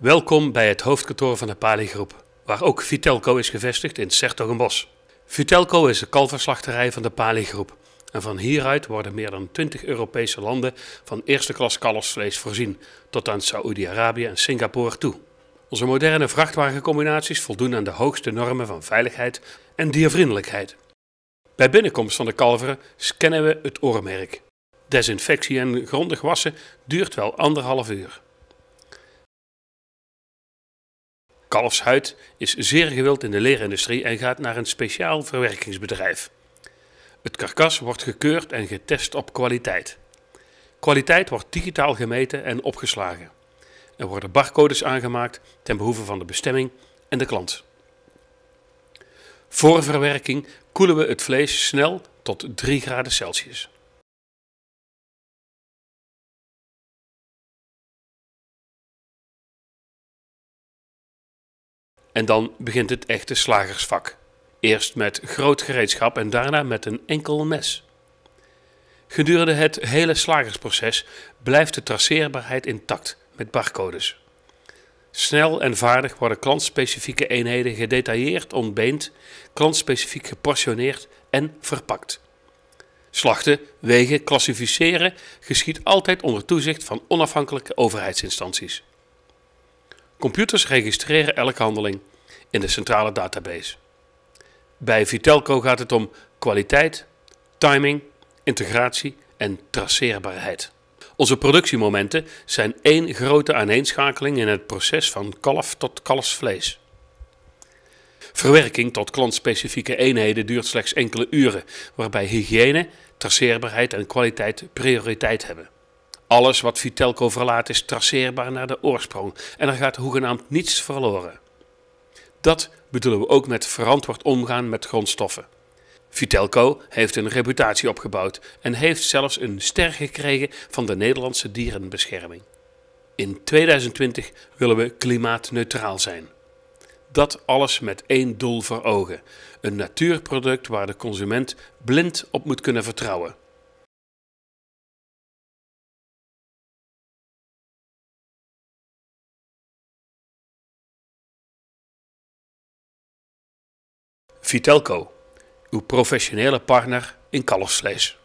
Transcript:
Welkom bij het hoofdkantoor van de Pali Groep, waar ook Vitelco is gevestigd in Sertogenbos. Vitelco is de kalverslachterij van de Pali Groep. En van hieruit worden meer dan 20 Europese landen van eerste klas kalfsvlees voorzien, tot aan Saoedi-Arabië en Singapore toe. Onze moderne vrachtwagencombinaties voldoen aan de hoogste normen van veiligheid en diervriendelijkheid. Bij binnenkomst van de kalveren scannen we het oormerk. Desinfectie en grondig wassen duurt wel anderhalf uur. Kalfshuid is zeer gewild in de leerindustrie en gaat naar een speciaal verwerkingsbedrijf. Het karkas wordt gekeurd en getest op kwaliteit. Kwaliteit wordt digitaal gemeten en opgeslagen. Er worden barcodes aangemaakt ten behoeve van de bestemming en de klant. Voor verwerking koelen we het vlees snel tot 3 graden Celsius. En dan begint het echte slagersvak. Eerst met groot gereedschap en daarna met een enkel mes. Gedurende het hele slagersproces blijft de traceerbaarheid intact met barcodes. Snel en vaardig worden klantspecifieke eenheden gedetailleerd ontbeend, klantspecifiek geportioneerd en verpakt. Slachten, wegen, klassificeren geschiet altijd onder toezicht van onafhankelijke overheidsinstanties. Computers registreren elke handeling in de centrale database. Bij Vitelco gaat het om kwaliteit, timing, integratie en traceerbaarheid. Onze productiemomenten zijn één grote aaneenschakeling in het proces van kalf tot kalfsvlees. Verwerking tot klantspecifieke eenheden duurt slechts enkele uren, waarbij hygiëne, traceerbaarheid en kwaliteit prioriteit hebben. Alles wat Vitelco verlaat is traceerbaar naar de oorsprong en er gaat hoegenaamd niets verloren. Dat bedoelen we ook met verantwoord omgaan met grondstoffen. Vitelco heeft een reputatie opgebouwd en heeft zelfs een ster gekregen van de Nederlandse dierenbescherming. In 2020 willen we klimaatneutraal zijn. Dat alles met één doel voor ogen: een natuurproduct waar de consument blind op moet kunnen vertrouwen. Vitelco, uw professionele partner in kalfsvlees.